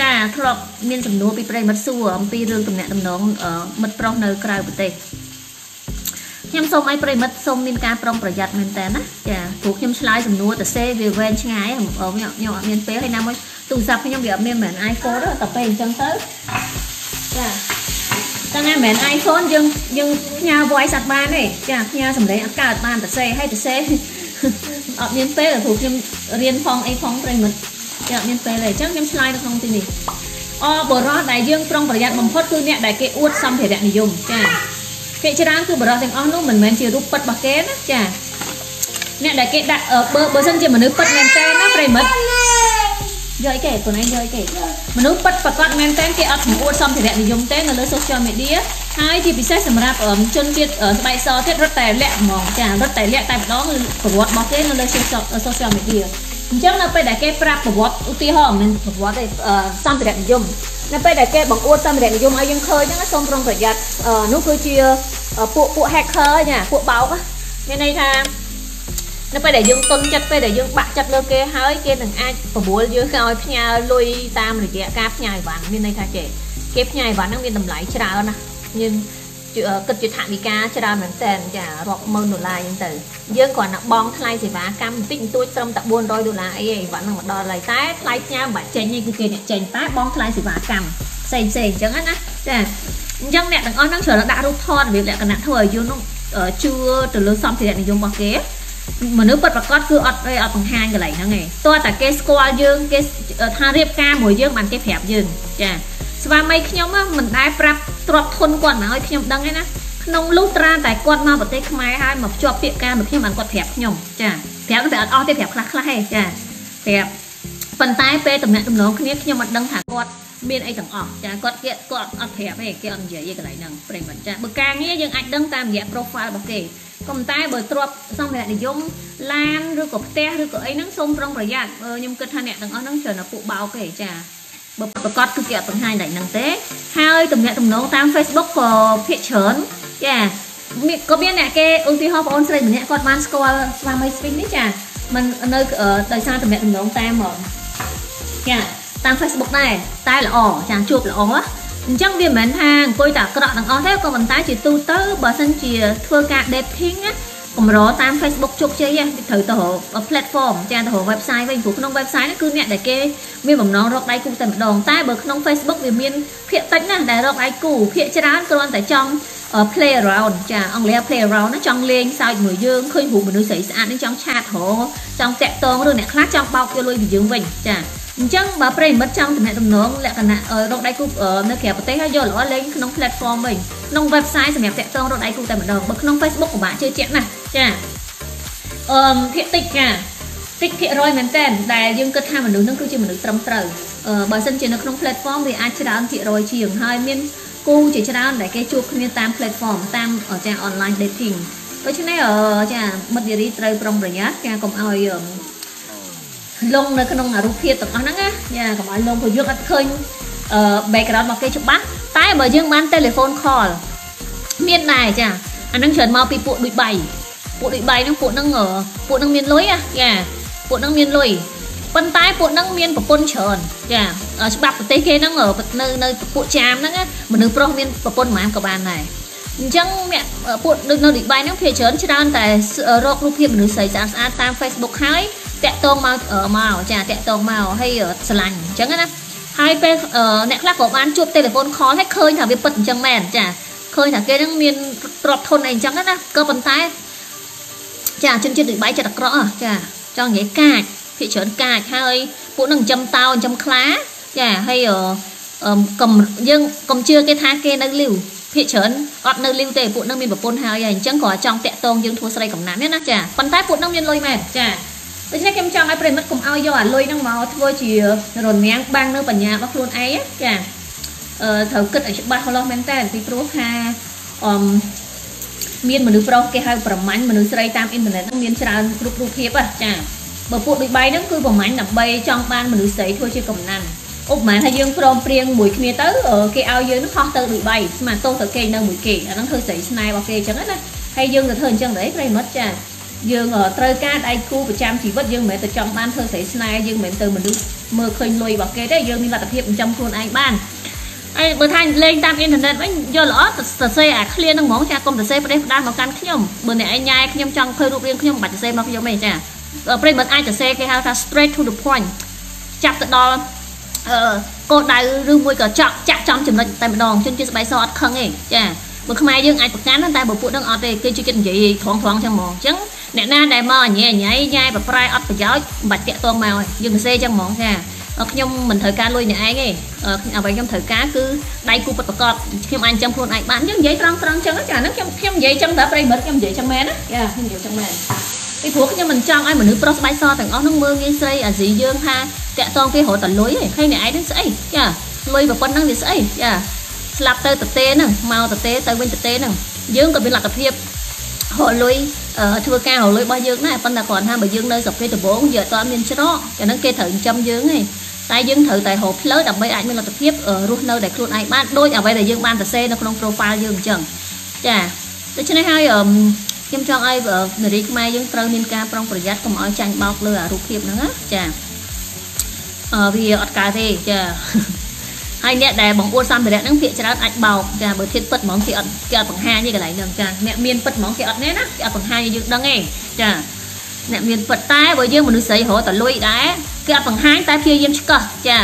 ចាធ្លាប់មានចំនួនពីប្រិមិត្តសួរអំពីរឿងតំណាក់តំណងមិត្តប្រុសនៅក្រៅប្រទេសខ្ញុំសូមឲ្យប្រិមិត្តសូមមានការប្រុងប្រយ័ត្នមែនតើណាចាព្រោះខ្ញុំឆ្លើយសំណួរទៅសេវាវែងឆ្ងាយខ្ញុំខ្ញុំអត់មានពេលហើយណាមួយទូរស័ព្ទខ្ញុំវាអត់មានមែន iPhone ទេតែពេលអញ្ចឹងទៅចាតែណាមែន iPhone យើងយើងផ្ញើ voice អត់បានទេចាផ្ញើសំឡេងអត់កើតបានតែសេហើយតែសេអត់មានពេលព្រោះខ្ញុំរៀនផងអីផងប្រិមិត្ត ចាអត់មានពេលទេអញ្ចឹងខ្ញុំឆ្លើយនៅក្នុងទីនេះអបរោះដែលយើងប្រុងប្រយ័ត្នបំផុតគឺអ្នកដែលគេអួតសម្ភារៈនិយមចាភាគច្រើនគឺបរិសុទ្ធទាំងអស់នោះមិនមែនជារូបពិតរបស់គេណាចាអ្នកដែលគេដាក់បើបើសិនជាមនុស្សពិតមែនតើណាប្រិមិត្តយកអីគេខ្លួនឯងយកអីគេមនុស្សពិតប្រកបមែនតើគេអត់អួតសម្ភារៈនិយមទេនៅលើ social media ហើយជាពិសេសសម្រាប់ជនជាតិស្បែកសទៀតរត់តែលាក់ហ្មងចារត់តែលាក់តែម្ដងប្រវត្តិរបស់គេនៅលើ social media អញ្ចឹងនៅពេលដែលគេប្រាប់ប្រវត្តិឧទាហរណ៍មិនប្រវត្តិទេសម្ភារៈនិយមនៅពេលដែលគេបង្អួតសម្ភារៈនិយមឲ្យយើងឃើញហ្នឹងសូមប្រុងប្រយ័ត្ននោះគឺជាពួកពួក hacker ណាពួកបោកមានន័យថានៅពេលដែលយើងទុនចិត្តពេលដែលយើងបាក់ចិត្តលើគេហើយគេនឹងអាចប្រមូលយើងឲ្យផ្ញើលុយតាមរយៈការផ្ញើអីវ៉ាន់មានន័យថាចេះគេផ្ញើអីវ៉ាន់ហ្នឹងមានតម្លៃច្រើនណាយើង គិតជាថវិកាច្រើនមែនតើចារាប់ម៉ឺនដុល្លារអញ្ចឹងទៅយើងគ្រាន់តែបង់ថ្លៃសេវាកម្មបន្តិចបន្តួចត្រឹមតែ400ដុល្លារអីឯងវ៉ាន់នឹងមកដល់ហើយតែថ្លៃផ្ញើមិនបាច់ចេញទេគឺគេអ្នកចេញតែបង់ថ្លៃសេវាកម្មផ្សេងផ្សេងអញ្ចឹងណាចាអញ្ចឹងអ្នកទាំងអស់ហ្នឹងច្រើនដាក់រូបថតរបៀបលក្ខណៈធ្វើឲ្យយើងនោះជឿទៅលើសម្ភារៈនិយមរបស់គេមនុស្សពិតប្រកបគឺអត់អត់បង្ហាញកន្លែងហ្នឹងឯងតើតែគេស្គាល់យើងគេថារៀបការមួយយើងបានគេប្រាប់យើងចា ស្វាមីខ្ញុំមិនដែលប្រាប់ទ្រព្យធនគាត់មកឲ្យខ្ញុំដឹងទេណាក្នុងលុះត្រាតែគាត់មកប្រទេសខ្មែរហើយមកភ្ជាប់ពាក្យការមកខ្ញុំបានគាត់ប្រាប់ខ្ញុំចាប្រាប់តែអត់អស់ទេប្រាប់ខ្លះខ្លះទេចាប្រាប់ប៉ុន្តែពេលតំណាក់តំណងគ្នាខ្ញុំមិនដឹងថាគាត់មានអីទាំងអស់ចាគាត់គេគាត់អត់ប្រាប់ទេគេអត់និយាយទេកន្លែងហ្នឹងប្រិមត្តចាបើការងារយើងអាចដឹងតាមរយៈ profile របស់គេក៏ប៉ុន្តែបើទ្របសម្ភារៈនិយមឡានឬក៏ផ្ទះឬក៏អីហ្នឹងសូមប្រុងប្រយ័ត្នខ្ញុំគិតថាអ្នកទាំងអស់ហ្នឹងច្រើនតែពួកបោកទេចា បើប្រកាសគឺគេអត់បង្ហាញតែហ្នឹងទេ ហើយទំនាក់ទំនងតាម Facebook ក៏ភាកច្រើនចាក៏មានអ្នកគេឧទាហរណ៍បងអូនស្រីម្នាក់គាត់បានស្គាល់ស្វាមីស្វីនេះចាมันនៅដោយសារទំនាក់ទំនងតាមចាតាម Facebook ដែរតែល្អចាជួបល្អអញ្ចឹងវាមិនមែនថាអង្គុយតែអាក្រក់ទាំងអស់ទេក៏ប៉ុន្តែជាទូទៅបើសិនជាធ្វើការ dating ណា កម្រតាម Facebook ជោគជ័យត្រូវទៅរក platform ចាទៅរក website វិញព្រោះក្នុង website ហ្នឹងគឺអ្នកដែលគេមានបំណងរកដៃគូតែម្ដងតែបើក្នុង Facebook វាមានភាគតិចណាស់ដែលរកដៃគូភាគច្រើនគ្រាន់តែចង់ play around ចាអង់គ្លេស play around ណាចង់លេងសើចមួយយើងឃើញរូបមនុស្សស្រីស្អាតនេះចង់ឆាតរចង់តាក់ទងឬអ្នកខ្លះចង់បោកយកលុយពីយើងវិញចា អញ្ចឹងបើប្រិមិត្តចង់តំណែងតំណងលក្ខណៈរកដៃគូនៅក្រៅប្រទេសហើយយកល្អលេងក្នុង platform វិញក្នុង website សម្រាប់តាក់ទងរកដៃគូតែម្ដងបើក្នុង Facebook ពិបាកជឿជាក់ណាស់ចាអឺភាគតិចចាតិចភាគរយមែនតើដែលយើងគិតថាមនុស្សនឹងគឺជាមនុស្សត្រឹមត្រូវបើសិនជានៅក្នុង platform វាអាចច្រើនភាគរយជាងហើយមានគូជាច្រើនដែលគេជួបគ្នាតាម platform តាមចា online dating ដូច្នេះចាមិត្តនារីត្រូវប្រុងប្រយ័ត្នការកុំឲ្យ លងនៅក្នុងរូបភាពទាំងអស់ហ្នឹងណាយ៉ាកុំឲ្យលងព្រោះយើងអត់ឃើញអឺ background របស់គេច្បាស់តែបើយើងបាន telephone call មានដែរចាអាហ្នឹងច្រើនមកពីពួកដូចបៃពួកដូចបៃហ្នឹងពួកហ្នឹងពួកហ្នឹងមានលុយយ៉ាពួកហ្នឹងមានលុយប៉ុន្តែពួកហ្នឹងមានប្រពន្ធច្រើនចាច្បាប់ប្រទេសគេហ្នឹងនៅនៅពួកចាមហ្នឹងមនុស្សប្រុសមានប្រពន្ធប្រហែលក៏បានដែរអញ្ចឹងអ្នកពួកដូចនៅឌីបៃហ្នឹងភាគច្រើនច្រើនតែរករូបភាពមនុស្សស្រីស្អាតស្អាតតាម Facebook ហើយ តាក់តងមកមកចាតាក់តងមកហើយស្រឡាញ់អញ្ចឹងណាហើយពេលអ្នកខ្លះក៏បានជួប telephone call ហើយឃើញថាវាពិតអញ្ចឹងមែនចាឃើញថាគេនឹងមានទ្រព្យធនអីអញ្ចឹងណាក៏ប៉ុន្តែចាជនជាតិដូចបាយចិត្តអាក្រក់ចាចង់និយាយកាចភាគច្រើនកាចហើយពួកនឹងចិញ្ចឹមតោចិញ្ចឹមខ្លាចាហើយកុំយើងកុំជឿគេថាគេនៅលីវភាគច្រើនអត់នៅលីវទេពួកនឹងមានប្រពន្ធហើយហើយអញ្ចឹងក៏ចង់តាក់តងយើងធ្វើស្រីកំណាត់ណាចាប៉ុន្តែពួកនឹងមានលុយមែនចា ដូច្នេះខ្ញុំចង់ឲ្យប្រិមិត្តកុំឲ្យយកអាលុយហ្នឹងមកធ្វើជារនាំងបាំងនៅបញ្ញារបស់ខ្លួនឯងចាអឺត្រូវគិតឲ្យច្បាស់លាស់មែនតើពីព្រោះថាអឺមានមនុស្សប្រុសគេហៅប្រមាញ់មនុស្សស្រីតាមអ៊ីនធឺណិតហ្នឹងមានច្រើនគ្រប់រូបភាពចាបើពួកដូចបៃហ្នឹងគឺប្រមាញ់ដើម្បីចង់បានមនុស្សស្រីធ្វើជាកំណាន់ឧបមាថាយើងព្រមព្រៀងមួយគ្នាទៅគេឲ្យយើងនឹងខុសទៅដូចបៃស្មានទោសទៅគេនៅមួយគេអាហ្នឹងធ្វើស្រីស្នេហ៍របស់គេអញ្ចឹងណាហើយយើងទៅធ្វើអញ្ចឹងដែរប្រិមិត្តចា យើងត្រូវការដៃគូប្រចាំជីវិតយើងមិនមែនទៅចង់បានធ្វើស្រីស្នេហ៍យើងមិនមែនទៅមនុស្សមើលឃើញលុយរបស់គេទេយើងមានលទ្ធភាពចិញ្ចឹមខ្លួនឯងបានហើយបើថាលេងតាមអ៊ីនធឺណិតវិញយកល្អសរសេរអាឃ្លានឹងហ្មងចាកុំសរសេរផ្ដេសផ្ដាសមកកាន់ខ្ញុំបើអ្នកឯងញ៉ែខ្ញុំចង់ឃើញរូបរាងខ្ញុំមិនបាច់សរសេរមកខ្ញុំទេចាប្រិយមិត្តអាចសរសេរគេហៅថា straight to the point ចាប់ទៅដល់អឺគោលដៅឬមួយក៏ចាក់ចាក់ចំចំណុចតែម្ដងជនជាស្បែកសអត់ខឹងទេចាបើខ្មែរយើងអាចប្រកាន់តែបើពួកនឹងអត់ទេគេជួយចិត្តនិយាយត្រង់ត្រង់ចឹងហ្មងអញ្ចឹង អ្នកណាដែលមកអញញ៉ៃញ៉ៃប្រប្រែអត់ប្រយោជន៍មិនបាច់តាក់ទងមកយើងសរសេរចឹងហ្មងចាខ្ញុំមិនត្រូវការលុយអ្នកឯងទេអ្វីខ្ញុំត្រូវការគឺដៃគូពិតប្រកបខ្ញុំអាចចាំខ្លួនឯងបានយើងនិយាយត្រង់ត្រង់ចឹងចាហ្នឹងខ្ញុំខ្ញុំនិយាយចឹងតើប្រិមិត្តខ្ញុំនិយាយចឹងមែនណាយ៉ាខ្ញុំនិយាយចឹងមែនពីព្រោះខ្ញុំមិនចង់ឲ្យមនុស្សប្រុសស្បែកសទាំងអស់ហ្នឹងមើលងាយស្រីអាស៊ីយើងថាតាក់តងគេរត់តែលុយឯងឃើញអ្នកឯងហ្នឹងស្អីចាលុយប៉ុណ្ណឹងវាស្អីចាស្លាប់ទៅតទេហ្នឹងមកតទេទៅវិញតទេហ្នឹងយើងក៏មានលទ្ធភាពរកលុយ ធ្វើការរកលុយរបស់យើងដែរប៉ុន្តែគ្រាន់ថាបើយើងនៅស្រុកគេដំបងយើងអត់មានច្រកអាហ្នឹងគេត្រូវចិញ្ចឹមយើងឯងតែយើងត្រូវតែរកផ្លូវដើម្បីអាចមានលទ្ធភាពរស់នៅដែលខ្លួនឯងបានដូចអ្វីដែលយើងបានសរសេរនៅក្នុង profile យើងអញ្ចឹងចាដូច្នេះហើយខ្ញុំចង់ឲ្យនារីខ្មែរយើងត្រូវមានការប្រុងប្រយ័ត្នកុំឲ្យចាញ់បោកលើអារូបភាពហ្នឹងណាចាអឺវាអត់កើតទេចា ហើយអ្នកដែលបង្អួតសម្ភារៈហ្នឹងភាកច្រើនអាចបោកចាបើធៀបពិតហ្មងគេអត់គេអត់បង្ហាញទេកន្លែងហ្នឹងចាអ្នកមានពិតហ្មងគេអត់ណែណាគេអត់បង្ហាញឲ្យយើងដឹងទេចាអ្នកមានពិតតែបើយើងមនុស្សស្រីរកតលុយដែរគេអត់បង្ហាញតែព្យាយាមឆ្កឹះចា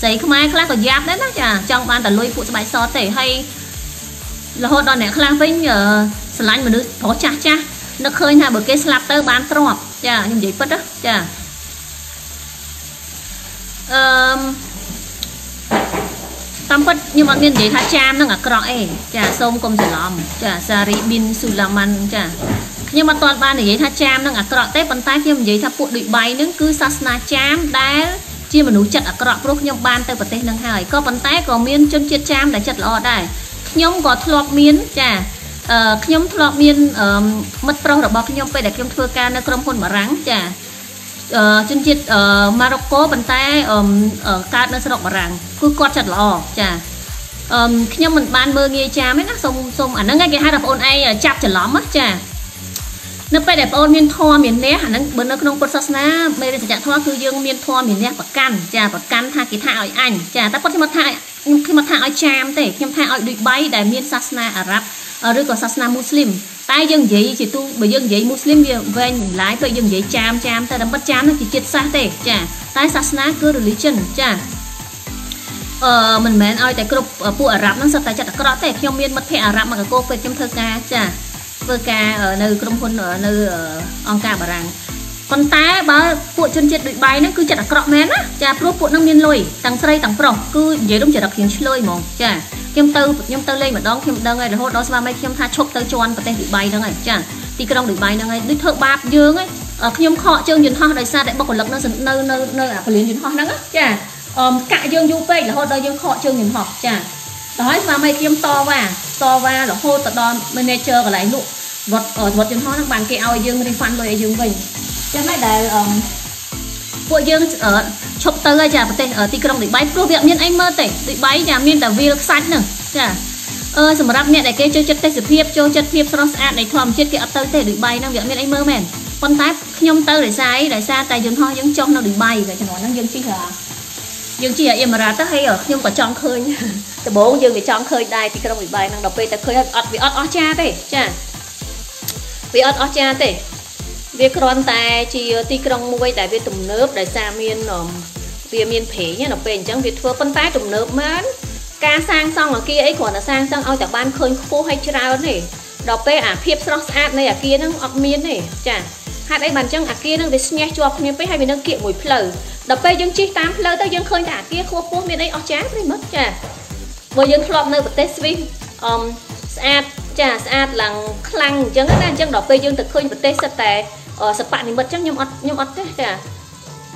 ស្រីខ្មែរខ្លះក៏យ៉ាប់ដែរណាចាចង់បានតលុយពួកស្បែកសទេហើយរហូតដល់អ្នកខ្លះវិញស្រឡាញ់មនុស្សប្រុសចាស់ចាស់នឹកឃើញថាបើគេស្លាប់ទៅបានទ្រព្យចាខ្ញុំនិយាយពិតណាចាអឺតា មពិតខ្ញុំអត់មាននិយាយថាចាមនឹងអាក្រក់អីចាសូមកុំច្រឡំចាសារីប៊ីនស៊ូឡាម៉ាន់ចាខ្ញុំអត់ទាន់បាននិយាយថាចាមនឹងអាក្រក់ទេប៉ុន្តែខ្ញុំនិយាយថាពួកដូចបៃនឹងគឺសាសនាចាមដែលជាមនុស្សចិត្តអាក្រក់ព្រោះខ្ញុំបានទៅប្រទេសនឹងហើយក៏ប៉ុន្តែក៏មានជនជាតិចាមដែលចិត្តល្អដែរខ្ញុំក៏ធ្លាប់មានចាអឺខ្ញុំធ្លាប់មានមិត្តប្រុសរបស់ខ្ញុំពេលដែលខ្ញុំធ្វើការនៅក្រុមហ៊ុនបារាំងចា ជនជាតិម៉ារ៉ុកកូប៉ុន្តែកើតនៅស្រុកបារាំងគឺគាត់ចិត្តល្អចាអឺខ្ញុំមិនបានមើលងាយចាមទេណាសូមសូមអាហ្នឹងគេហៅថាបងអូនឯងចាប់ច្រឡំចានៅពេលដែលបងអូនមានធម៌មានះអាហ្នឹងបើនៅក្នុងពុទ្ធសាសនាមេរិសច្ចធម៌គឺយើងមានធម៌មានះប្រកាន់ចាប្រកាន់ថាគេថាឲ្យអញចាតែគាត់ខ្ញុំថា ខ្ញុំខ្ញុំថាឲ្យចាមទេខ្ញុំថាឲ្យដូចបៃដែលមានសាសនាអារ៉ាប់ឬក៏សាសនាមូស្លីមតែយើងនិយាយជាទូបើយើងនិយាយមូស្លីមវាវែងចម្លាយពេលយើងនិយាយចាមចាមតែតែពិតចាមនោះជាជាតិសាសន៍ទេចាតែសាសនាគឺ religion ចាអឺមិនមែនឲ្យតែគ្រប់ពួកអារ៉ាប់ហ្នឹងសិតតែចិត្តអាក្រក់ទេខ្ញុំមានមិត្តភ័ក្តិអារ៉ាប់មកកកពេលខ្ញុំធ្វើការចាធ្វើការនៅក្រុមហ៊ុននៅអង្គការបារាំង ប៉ុន្តែបើពួកជនជាតិដូចបាយហ្នឹងគឺចិត្តអាក្រក់មែនណាចាព្រោះពួកហ្នឹងមានលុយទាំងស្រីទាំងប្រុសគឺនិយាយរំចរិតគ្រឿងឆ្លើយហ្មងចាខ្ញុំទៅខ្ញុំទៅលេងម្ដងខ្ញុំដឹងហើយរហូតដល់ស្វាមីខ្ញុំថាឈប់ទៅជន់ប្រទេសឌីបៃហ្នឹងហើយចាទីក្រុងឌីបៃហ្នឹងហើយដូចធ្វើបាបយើងហើយខ្ញុំខកជើងយន្តហោះដោយសារតែបុគ្គលិកនៅនៅនៅនៅអាពលានយន្តហោះហ្នឹងចាអមកាក់យើងយូរពេករហូតដល់យើងខកជើងយន្តហោះចាដល់ហើយស្វាមីខ្ញុំតវ៉ាតវ៉ារហូតទៅដល់ manager កន្លែងលក់វត្តវត្តយន្តហោះហ្នឹងបានគេឲ្យយើង refund លុយឲ្យយើងវិញ ចឹងហើយដែលអមពួកយើងឈប់ទៅហើយចាប្រទេសទីក្រុងឌីបៃព្រោះវាអត់មានអីមើលទេឌីបៃចាមានតែវាលខ្សាច់ហ្នឹងចាអឺសម្រាប់អ្នកដែលគេចូលចិត្តទេសភាពចូលចិត្តភាពស្រស់ស្អាតនៃធម្មជាតិគេអត់ទៅទេឌីបៃហ្នឹងវាអត់មានអីមើលមែនប៉ុន្តែខ្ញុំទៅដោយសារអីដោយសារតែយន្តហោះយើងចុះនៅឌីបៃតែជំនាន់ហ្នឹងយើងជិះយើងជិះអ៊ីម៉ារ៉ាតទៅហើយខ្ញុំក៏ចង់ឃើញដំបូងយើងក៏ចង់ឃើញដែរទីក្រុងឌីបៃហ្នឹងដល់ពេលតែឃើញអត់វាអត់អស់ចាទេចាវាអត់អស់ចាទេ វាគ្រាន់តែជាទីក្រុងមួយដែលវាទំនើបដោយសារមានវាមានប្រេងនៅពេលអញ្ចឹងវាធ្វើប៉ុន្តែទំនើបមែនការសាងសង់អគារអីគ្រាន់តែសាងសង់ឲ្យតែបានឃើញខ្ពស់ហើយច្រើនទេដល់ពេលអាភាពស្រស់ស្អាតនៃអគារហ្នឹងអត់មានទេចាហេតុអីបានអញ្ចឹងអគារហ្នឹងវាស្ញះជាប់គ្នាពេកហើយវានៅគៀកមួយផ្លូវដល់ពេលយើងជិះតាមផ្លូវទៅយើងឃើញតែអគារខ្ពស់ខ្ពស់មានអីអស្ចារ្យព្រៃមិត្តចាបើយើងធ្លាប់នៅប្រទេសស្វីសអមស្អាតចាស្អាតឡើងខ្លាំងអញ្ចឹងណាអញ្ចឹងដល់ពេលយើងទៅឃើញប្រទេសសិតតែ សពនិមិត្តអញ្ចឹងខ្ញុំអត់ខ្ញុំអត់ទេចា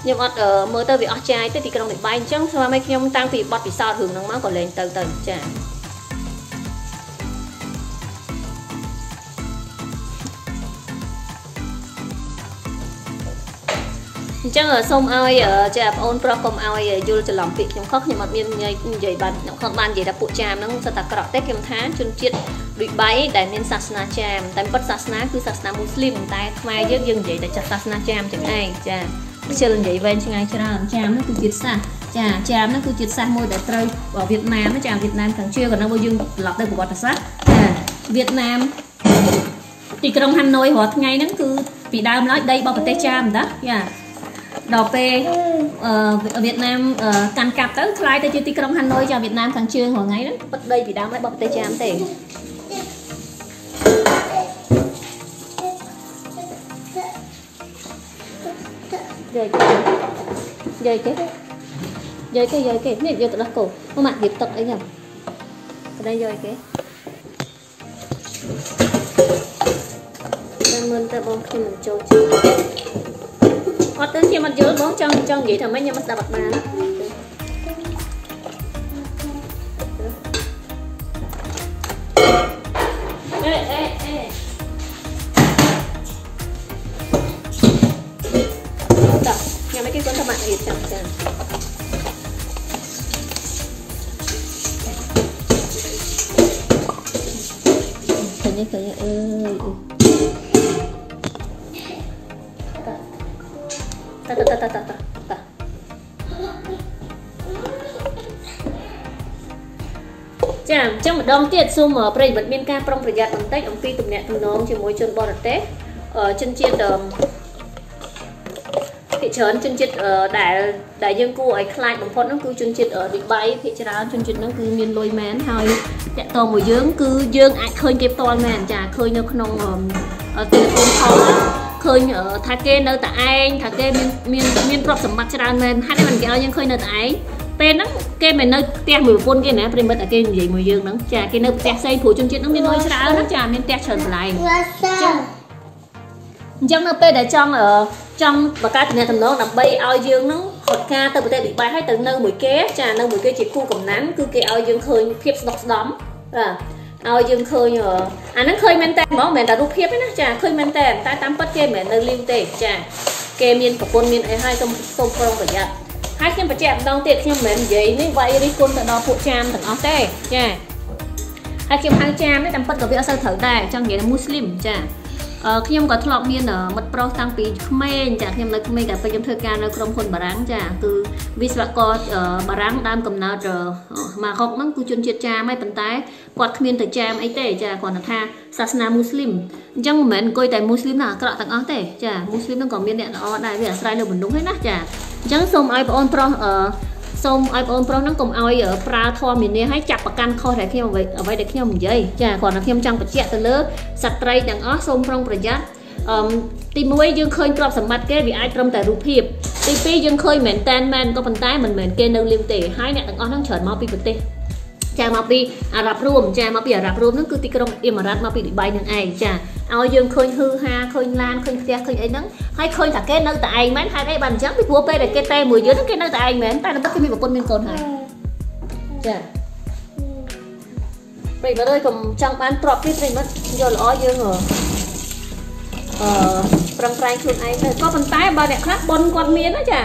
ខ្ញុំអត់មើលទៅវាអស់ចាយទេទីក្រុងនេះបាយអញ្ចឹងស្វាមីខ្ញុំតាំងពីបត់ពិសោធន៍រឿងហ្នឹងមកក៏លេងទៅទៅចាអញ្ចឹងសូមឲ្យចាបងអូនប្រុសកុំឲ្យយល់ច្រឡំពាក្យខ្ញុំខុសខ្ញុំអត់មាននិយាយបានខ្ញុំខុសបាននិយាយថាពួកចាមហ្នឹងសិតតែក្រក់ទេខ្ញុំថាជនជាតិ ដូចបៃដែលមានសាសនាចាមតែពិតសាសនាគឺសាសនាមូស្លីមតែខ្មែរយើងយើងនិយាយតែចាស់សាសនាចាមចឹងឯងចាខ្ជិលនិយាយវែងឆ្ងាយច្រើនចាមនោះគឺជាតិសាសចាចាមនោះគឺជាតិសាសមួយដែលត្រូវវៀតណាមចាវៀតណាមខាងជឿក៏នៅមកយើងត្រឡប់ទៅប្រវត្តិសាស្ត្រចាវៀតណាមទីក្រុងហាណូយរាល់ថ្ងៃហ្នឹងគឺពីដើមឡើយដីរបស់ប្រទេសចាមតាចាដល់ពេលវៀតណាមកាន់កាប់ទៅខ្លាយទៅជាទីក្រុងហាណូយចាវៀតណាមខាងជើងរាល់ថ្ងៃហ្នឹងពិតដីពីដើមឡើយរបស់ប្រទេសចាមទេ យាយគេយាយគេយាយគេយាយគេនេះយកទៅដោះគោមកម៉ាក់រៀបទឹកអីហ្នឹងក្តីយាយគេតែមិនតែបងខ្ញុំមិនចូលចិត្តអត់ទៅខ្ញុំអត់យល់បងចង់ចង់និយាយថាម៉េចខ្ញុំមិនស្ដាប់អត់បាន រៀបចាំចាំឃើញឃើញអើយតាតាតាតាតាតាចាអញ្ចឹងម្ដងទៀតសូមប្រិយមិត្តមានការប្រុងប្រយ័ត្នបន្តិចអំពីទំនាក់ទំនងជាមួយជនបរទេសជនជាតិ ភាគច្រើនជនជាតិដែលដែលយើងគួរឲ្យខ្លាចបំផុតហ្នឹងគឺជនជាតិឌីបៃភាគច្រើនជនជាតិហ្នឹងគឺមានលុយមែនហើយតាក់ទងមួយយើងគឺយើងអាចឃើញគេផ្ទាល់មែនចាឃើញនៅក្នុងទូរទស្សន៍ផងឃើញថាគេនៅតែឯងថាគេមានមានមានទ្រព្យសម្បត្តិច្រើនមែនហេតុអីមិនគេឲ្យយើងឃើញនៅតែឯងពេលហ្នឹងគេមិននៅផ្ទះមួយប្រពន្ធគេណាប្រិមិត្តតែគេនិយាយមួយយើងហ្នឹងចាគេនៅផ្ទះផ្សេងព្រោះជនជាតិហ្នឹងមានលុយច្រើនណាចាមានផ្ទះច្រើនកន្លែងចា អញ្ចឹងនៅពេលដែលចង់ចង់បង្កើតតំណែងតំណងដើម្បីឲ្យយើងហ្នឹងហត់ការទៅប្រទេសវិបែហើយទៅនៅមួយគេចានៅមួយគេជាគូកំណាំគឺគេឲ្យយើងឃើញភាពស្ដុកស្ដំបាទឲ្យយើងឃើញអាហ្នឹងឃើញមែនតើហ្មងមិនមែនតែរូបភាពទេណាចាឃើញមែនតើតែតាមពិតគេមិនមែននៅលីវទេចាគេមានប្រពន្ធមានអីហើយសូមសូមប្រុងប្រយ័ត្នហើយខ្ញុំបញ្ជាក់ម្ដងទៀតខ្ញុំមិនមែននិយាយនេះវាយរិះគន់ទៅដល់ពួកចាមទាំងអស់ទេចាហើយខ្ញុំហៅចាមនេះតាមពិតក៏វាអត់សូវត្រូវដែរចង់និយាយថាមូស្លីមចា ខ្ញុំក៏ធ្លាប់មានមិត្តប្រុសតាំងពីក្មេងចាខ្ញុំនៅក្មេងតែពេលខ្ញុំធ្វើការនៅក្រុមហ៊ុនបារាំងចាគឺវិស្វករបារាំងដើមកំណើតមកហុកហ្នឹងគឺជនជាតិចាមហើយប៉ុន្តែគាត់គ្មានទៅចាមអីទេចាគាត់ថាសាសនាមូស្លីមអញ្ចឹងមិនមែនអង្គុយតែមូស្លីមណាអាក្រក់ទាំងអស់ទេចាមូស្លីមហ្នឹងក៏មានអ្នកល្អដែរវាអាស្រ័យលើមនុស្សហ្នឹងណាចាអញ្ចឹងសូមឲ្យបងអូនប្រុសអឺ សូមឲ្យបងប្រុសហ្នឹងកុំឲ្យប្រើធម៌មានឲ្យចាប់ប្រកាន់ខុសតែខ្ញុំអ្វីអ្វីដែលខ្ញុំនិយាយចាគ្រាន់តែខ្ញុំចង់បញ្ជាក់ទៅលើសត្រីទាំងអស់សូមប្រុងប្រយ័ត្នអឺទី1យើងឃើញទ្រព្យសម្បត្តិគេវាអាចត្រឹមតែរូបភាពទី2យើងឃើញមែនតែនមែនក៏ប៉ុន្តែមិនមែនគេនៅលៀងទេហើយអ្នកទាំងអស់ហ្នឹងច្រើនមកពីប្រទេស ចាមកពីអារ៉ាប់រួមចាមកពីអារ៉ាប់រួមហ្នឹងគឺទីក្រុងអ៊ីម៉ារ៉ាត់មកពីឌីបៃនឹងឯងចាឲ្យយើងឃើញហឺហាឃើញឡានឃើញផ្ទះឃើញអីហ្នឹងហើយឃើញថាគេនៅតែឯងមែនហេតុអីបានអញ្ចឹងពីព្រោះពេលដែលគេតែមួយយើងហ្នឹងគេនៅតែឯងមែនតែនៅទឹកគេមានប្រពន្ធមានកូនហើយចាប្រិមត្តអើយកុំចង់បានទ្របពីប្រិមត្តយកល្អយើងអឺប្រឹងប្រែងខ្លួនឯងទៅក៏ប៉ុន្តែបើអ្នកខ្លះប៉ុនគាត់មានណាចា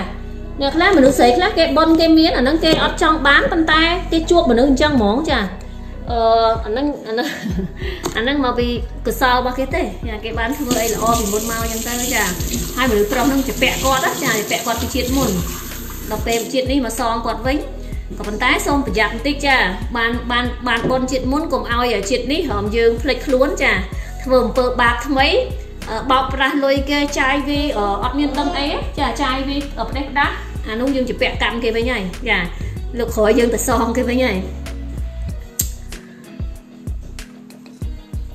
អ្នកខ្លះមនុស្សស្រីខ្លះគេប៉ុនគេមានអាហ្នឹងគេអត់ចង់បានប៉ុន្តែគេជួបមនុស្សអញ្ចឹងហ្មងចាអឺអាហ្នឹងអាហ្នឹងអាហ្នឹងមកពីកសលរបស់គេទេគេបានធ្វើអីល្អពីមុនមកអញ្ចឹងទៅចាហើយមនុស្សប្រុសហ្នឹងជាពាក់គាត់ចាពាក់គាត់ពីជាតិមុនដល់ពេលជាតិនេះមកសងគាត់វិញក៏ប៉ុន្តែសូមប្រយ័ត្នបន្តិចចាបានបានបានបនជាតិមុនកុំឲ្យជាតិនេះរំយើងភ្លេចខ្លួនចាធ្វើអំពើបាបថ្មី បោកប្រាស់លុយគេចាយវាអត់មានដឹងអីចាចាយវាប្រទេសផ្ដាស់អានោះយើងជាពាក់កម្មគេវិញហើយចាលោកក្រោយយើងទៅសងគេវិញហើយ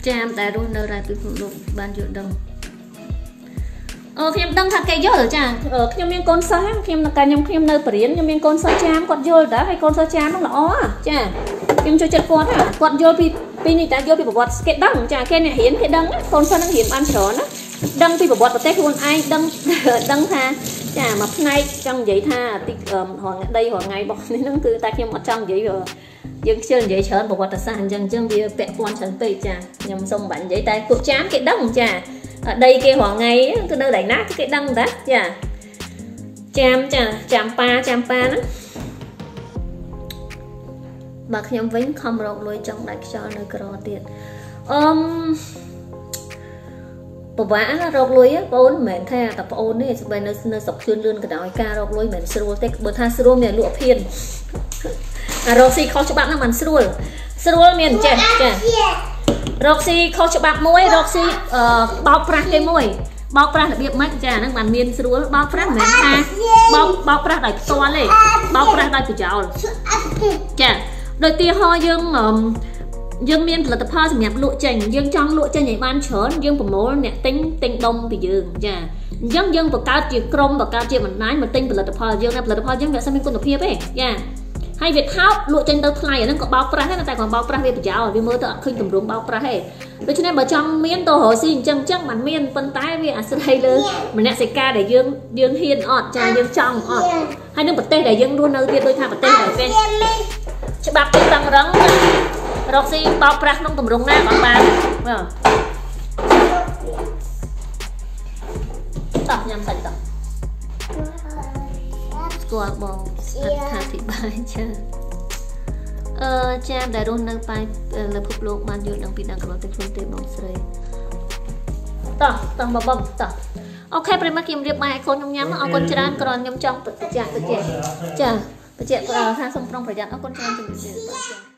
ចាមតែរស់នៅរ៉ែពិភពលោកបានយល់ដឹងអឺខ្ញុំដឹងថាគេយល់ចាខ្ញុំមានកូនសិស្សខ្ញុំនៅកាខ្ញុំខ្ញុំនៅបរិញ្ញាខ្ញុំមានកូនសិស្សចាមគាត់យល់តើហើយកូនសិស្សចាមនោះល្អចាខ្ញុំចូលចិត្តគាត់គាត់យល់ពី ពីនេះតែយល់ពីប្រវត្តិគេដឹងចាគេអ្នករៀនគេដឹងកូនសិស្សនឹងរៀនបានច្រើនណាដឹងពីប្រវត្តិប្រទេសខ្លួនឯងដឹងដឹងថាចាមួយផ្នែកចង់និយាយថាទីរងដីរងថ្ងៃរបស់នេះហ្នឹងគឺតែខ្ញុំអត់ចង់និយាយយើងខ្ជិលនិយាយច្រើនប្រវត្តិសាស្ត្រអញ្ចឹងអញ្ចឹងវាពាក់ព័ន្ធច្រើនពេកចាខ្ញុំសូមបាញ់និយាយតែពួកចាមគេដឹងចាដីគេរងថ្ងៃគឺនៅដៃណាគេដឹងតាចាចាំចាចាំប៉ាចាំប៉ាហ្នឹង បើខ្ញុំវិញខំរកលុយចង់ដាច់ខ្យល់នៅក្រទៀតអឺពិបាកណារកលុយបងអូនមិនមែនថាតែបងអូននេះស្បែនៅនៅស្រុកជឿនលឿនក៏ដោយការរកលុយមិនមែនស្រួលទេបើថាស្រួលមានលក់អភៀនអារកស៊ីខុសច្បាប់ហ្នឹងមិនស្រួលស្រួលមានចេះចារកស៊ីខុសច្បាប់មួយរកស៊ីបោកប្រាស់គេមួយបោកប្រាស់របៀបម៉េចចាហ្នឹងបានមានស្រួលបោកប្រាស់មិនមែនថាបោកបោកប្រាស់ដោយផ្ទាល់ទេបោកប្រាស់ដោយប្រយោលចា ដោយទីហោយើងយើងមានផលិតផលសម្រាប់លក់ចេញយើងចង់លក់ចេញឲ្យបានច្រើនយើងប្រមូលអ្នកទិញទិញដុំពីយើងចាអញ្ចឹងយើងបង្កើតជាក្រុមបង្កើតជាបណ្ដាញមកទិញផលិតផលយើងណាផលិតផលយើងវាអត់មានគុណភាពទេចាហើយវាថោកលក់ចេញទៅថ្លៃអាហ្នឹងក៏បោកប្រាស់ដែរតែគាត់បោកប្រាស់វាប្រយោលវាមើលទៅអត់ឃើញទម្រង់បោកប្រាស់ទេដូច្នេះបើចង់មានទៅរកស៊ីអញ្ចឹងអញ្ចឹងมันមានប៉ុន្តែវាអាស្រ័យលើមនសិការដែលយើងយើងហ៊ានអត់ចាយើងចង់អត់ហើយនឹងប្រទេសដែលយើងរស់នៅទៀតដូចថាប្រទេសដែលវា ច្បាប់ទីតឹងរឹងរកស៊ីបោកប្រាស់ក្នុងទម្រង់ណាក៏បានបាទតោះញ៉ាំសាច់តោះស្គាល់បងអត្ថាធិប្បាយចាអឺចាមដែលរស់នៅប៉ែលើពិភពលោកបានយល់ដឹងពីដឹងក្បត់ទៅខ្លួនទេបងស្រីតោះតោះមកបងតោះអូខេប្រិមត្តខ្ញុំរៀបបាយកូនខ្ញុំញ៉ាំអរគុណច្រើនគ្រាន់ខ្ញុំចង់បញ្ជាក់បញ្ជាក់ចា បញ្ជាក់ថាសូមប្រុងប្រយ័ត្នអរគុណច្រើនជំរាបលាបាទចា